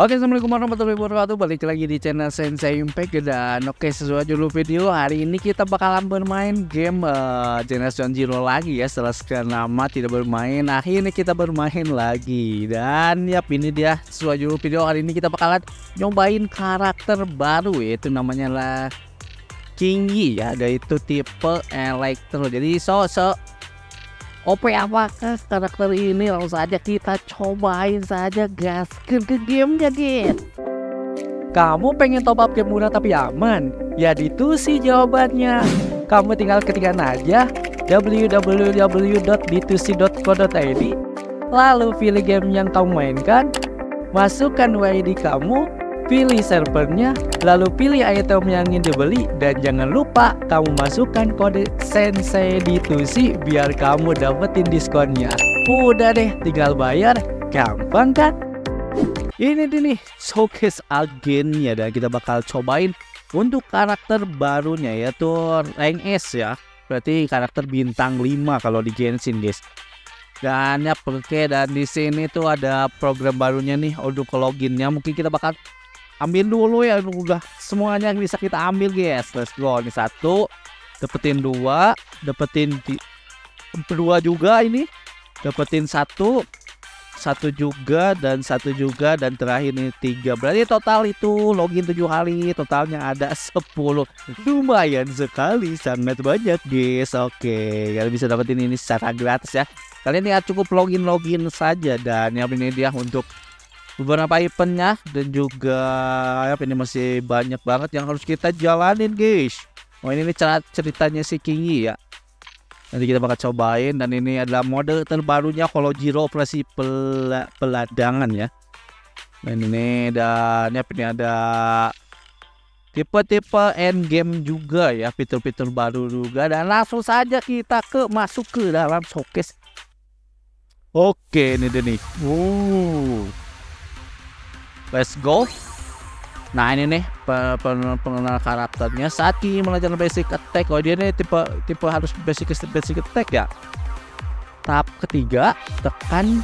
Oke assalamualaikum warahmatullahi wabarakatuh. Balik lagi di channel Sensei Impact. Dan oke sesuai dulu video Hari ini kita bakalan bermain game uh, Generation Zero lagi ya Setelah sekian lama tidak bermain. Akhirnya kita bermain lagi. Dan yap ini dia sesuai dulu video Hari ini kita bakalan nyobain karakter baru Yaitu namanya lah King Yi ya Yaitu tipe Electro. Jadi so so OP apakah karakter ini langsung saja kita cobain saja gaskan ke gamenya guys kamu pengen top up game murah tapi aman? Ya itu sih jawabannya. Kamu tinggal ketikkan aja www.b2c.co.id Lalu pilih game yang kamu mainkan. Masukkan WID kamu pilih servernya, lalu pilih item yang ingin dibeli dan jangan lupa kamu masukkan kode Sensei di Tusi biar kamu dapetin diskonnya. Udah deh, tinggal bayar, gampang kan? Ini nih showcase agennya dan kita bakal cobain untuk karakter barunya yaitu rank S ya. Berarti karakter bintang 5 kalau di Genshin guys. Dan ya oke dan di sini tuh ada program barunya nih untuk loginnya mungkin kita bakal ambil dulu ya udah semuanya bisa kita ambil guys. Let's go. Ini satu dapetin dua dapetin di, dua juga ini. Dapetin satu satu juga dan satu juga dan terakhir ini tiga. Berarti total itu login tujuh kali totalnya ada sepuluh. Lumayan sekali sangat banyak guys. Oke kalian bisa dapetin ini secara gratis ya. Kalian ya cukup login login saja dan yang ini dia untuk beberapa eventnya dan juga ya ini masih banyak banget yang harus kita jalanin guys. Oh ini, ceritanya si Kingi ya. Nanti kita bakal cobain. Dan ini adalah mode terbarunya kalau Jiro operasi pel peladangan ya. Dan ini dan ya ini ada tipe-tipe end game juga ya. Fitur-fitur baru juga. Dan langsung saja kita ke masuk ke dalam showcase. Oke ini deh nih. Wow Let's go. Nah ini nih pengenal karakternya saat belajar basic attack. Oh dia nih tipe tipe harus basic basic attack ya. Tahap ketiga tekan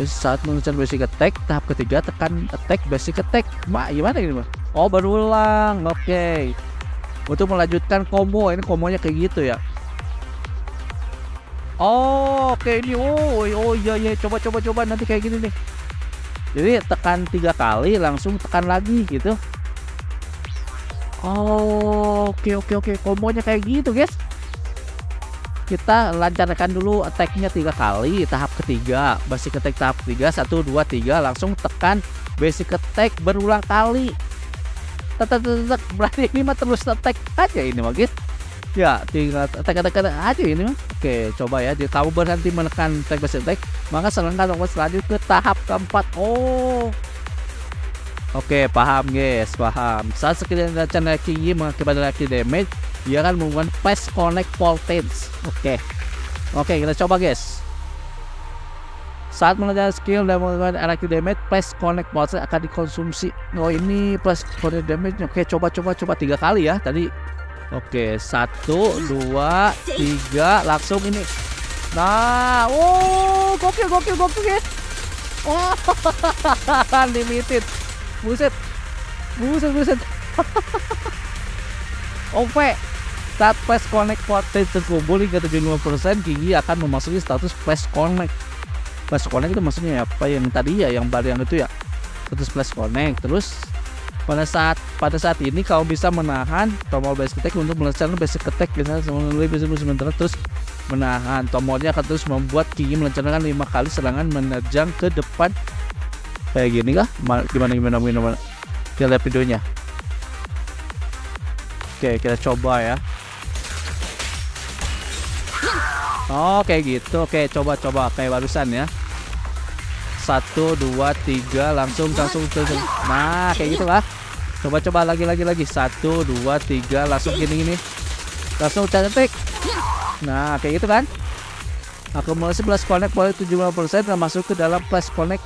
saat mengejar basic attack. Tahap ketiga tekan attack basic attack. Mak gimana ini mah? Oh berulang. Oke. Okay. Untuk melanjutkan combo ini kombonya kayak gitu ya. Oh oke okay, ini oh oh iya iya coba coba coba nanti kayak gini nih jadi tekan tiga kali langsung tekan lagi gitu. Oh oke oke oke. Kombonya kayak gitu guys. Kita lancarkan dulu attacknya tiga kali tahap ketiga basic attack tahap ketiga satu dua tiga langsung tekan basic attack berulang kali. Tetek tetek berarti ini mah terus attack aja ini mah guys Ya, tinggal tekan-tekan aja ini mah. Oke, coba ya. Jadi kamu berhenti menekan attack basic attack, maka selangkah tombol selanjutnya ke tahap keempat. Oh. Oke, paham guys, paham. Saat skill channel tinggi mengakibatkan reaksi damage, dia akan menggunakan fast connect voltage. Oke. Oke, kita coba guys. Saat melakukan skill dan melakukan reaksi damage, flash connect voltage akan dikonsumsi. Oh, ini flash connect damage. Oke, coba coba coba tiga kali ya. Tadi Oke, satu, dua, tiga, langsung ini. Nah, oh, gokil, gokil, gokil, guys. Oh, limited. Buset, buset, buset. Oke, saat flash connect voltage terkumpul hingga 75%, Gigi akan memasuki status flash connect. Flash connect itu maksudnya apa yang tadi ya, yang baru yang itu ya. Status flash connect. Terus pada saat pada saat ini kamu bisa menahan tombol basic attack untuk melancarkan basic attack melalui basic sementara terus menahan. Tombolnya akan terus membuat Kiki melancarkan lima kali serangan menerjang ke depan. Kayak gini kah? Gimana gimana gimana, gimana? kita lihat videonya. Oke kita coba ya. Oh gitu. Oke coba coba. Kayak barusan ya satu dua tiga langsung langsung langsung nah kayak gitu lah coba-coba lagi lagi lagi. Satu dua tiga langsung gini gini. Langsung cantik. Nah kayak gitu kan? Akumulasi plus connect boleh 75% dan masuk ke dalam plus connect.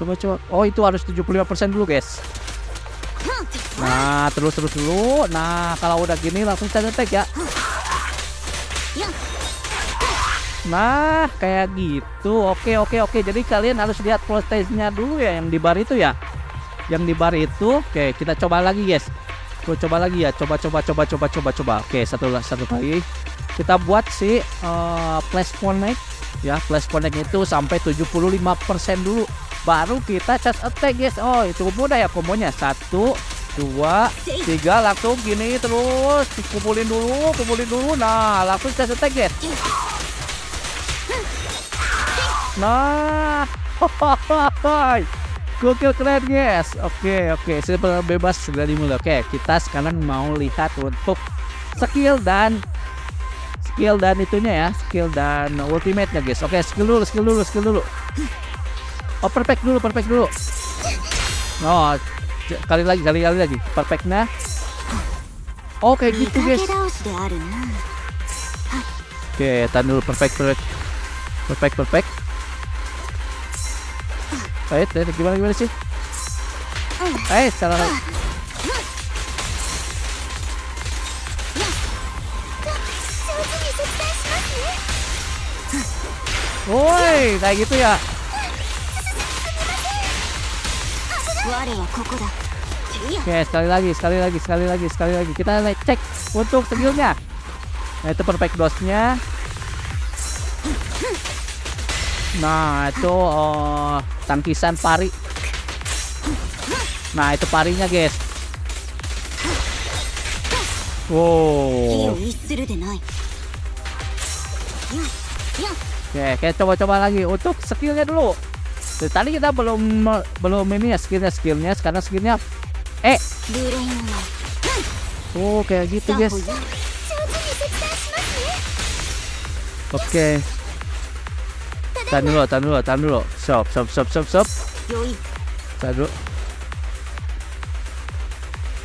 Coba coba. Oh itu harus 75% dulu guys. Nah terus terus dulu. Nah kalau udah gini langsung cantik ya Nah, kayak gitu. Oke, oke, oke. Jadi kalian harus lihat voltage-nya dulu ya yang di bar itu ya. Yang di bar itu. Oke, kita coba lagi, guys. Gue coba lagi ya. Coba coba coba coba coba coba. Oke, satu satu lagi. Kita buat si uh, flash connect ya. Flash connect itu sampai 75% dulu. Baru kita charge attack, guys. Oh, itu mudah ya kombonya. Satu, dua tiga langsung gini terus kumpulin dulu kumpulin dulu nah langsung saya setek guys nah. Gokil keren guys. Oke oke. Saya bebas dari mulai oke kita sekarang mau lihat untuk skill dan skill dan itunya ya. Skill dan ultimate nya guys. Oke skill dulu skill dulu skill dulu. Oh perfect dulu perfect dulu. Oh kali lagi kali kali lagi. Perfectnya. Oh kayak gitu guys. Oke tahan dulu. Perfect perfect. Perfect perfect Baik, gimana gimana sih? Eh, salah. Woi, kayak gitu ya. Oke, sekali lagi, sekali lagi, sekali lagi, sekali lagi. Kita cek untuk skillnya. Nah, itu perfect dose-nya. Nah, itu oh, tangkisan pari. Nah, itu parinya, guys. Wow. Oke, kita coba-coba lagi untuk skillnya dulu. Dari tadi kita belum belum ini ya skillnya skillnya sekarang skillnya eh oh kayak gitu guys oke okay. Tahan dulu tahan dulu tahan dulu. Stop stop stop stop stop. Tahan dulu.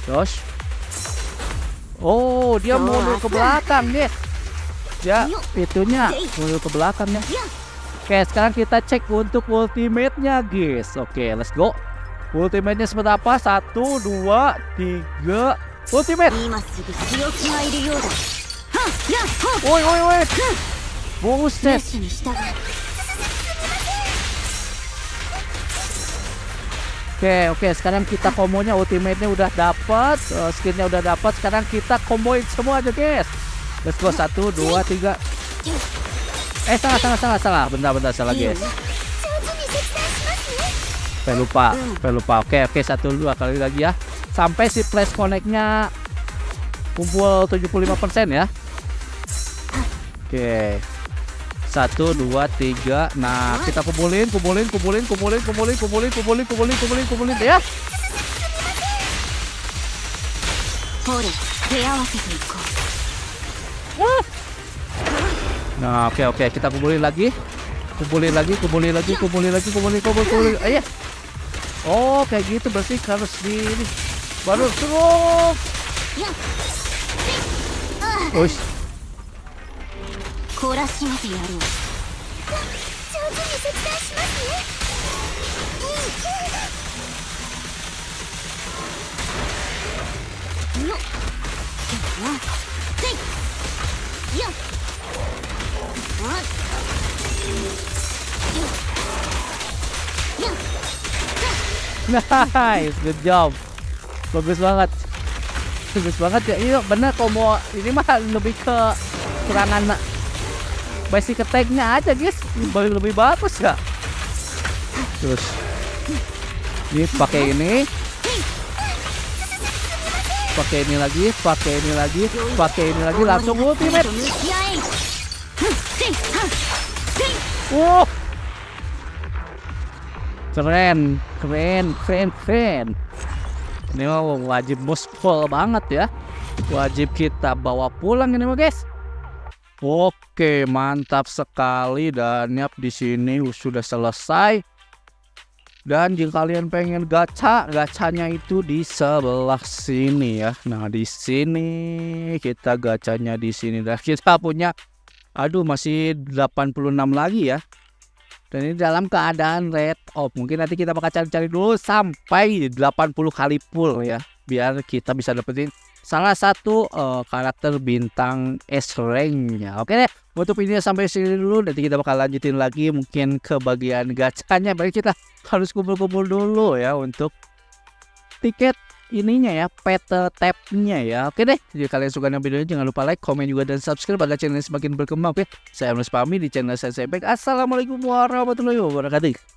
Terus oh dia mundur ke belakang guys ya itunya. Mundur ke belakangnya Oke, sekarang kita cek untuk ultimate-nya, guys. Oke, let's go. Ultimate-nya seperti apa? Satu, dua, tiga. Ultimate. Woi, woi, woi. Buset. Oke, oke. Sekarang kita kombonya ultimate-nya udah dapat, uh, skinnya udah dapat. Sekarang kita komboin semua aja, guys. Let's go. Satu, dua, tiga. Eh salah salah salah salah. Bentar bentar salah guys. Saya lupa, saya lupa. Oke oke satu dua kali lagi ya. Sampai si flash connectnya kumpul 75% ya. Oke. Satu, dua, tiga. Nah, kita kumpulin, kumpulin, kumpulin, kumpulin, kumpulin, kumpulin, kumpulin, kumpulin, kumpulin, kumpulin, ya. Nah, oke okay, oke, okay. kita kumpulin lagi. Kumpulin lagi, kumpulin lagi, kumpulin lagi, kumpulin, kumpulin, kumpulin. Ayo. Oh, kayak gitu berarti harus di ini. Baru terus. Uish. 凍らしませやろう上手に切断しますねよっよっ Nice, good job. Bagus banget. Bagus banget ya. Ini bener combo ini mah lebih ke serangan basic attack-nya aja, guys. Lebih lebih bagus ya. Terus ini pakai ini. Pakai ini lagi, pakai ini lagi, pakai ini lagi langsung ultimate. Wow. Keren, keren, keren, keren. Ini mah wajib full banget ya. Wajib kita bawa pulang ini mah guys. Oke, mantap sekali dan yap di sini sudah selesai. Dan jika kalian pengen gacha, gacanya itu di sebelah sini ya. Nah, di sini kita gacanya di sini. Dan kita punya aduh masih 86 lagi ya dan ini dalam keadaan red off mungkin nanti kita bakal cari-cari dulu sampai 80 kali full ya biar kita bisa dapetin salah satu uh, karakter bintang S rank nya oke deh untuk videonya sampai sini dulu. Nanti kita bakal lanjutin lagi mungkin ke bagian gacanya baik kita harus kumpul-kumpul dulu ya untuk tiket ininya ya peta tabnya ya. Oke deh jika kalian suka dengan videonya jangan lupa like komen juga dan subscribe agar channel ini semakin berkembang oke? Saya harus pamit di channel saya Sepek assalamualaikum warahmatullahi wabarakatuh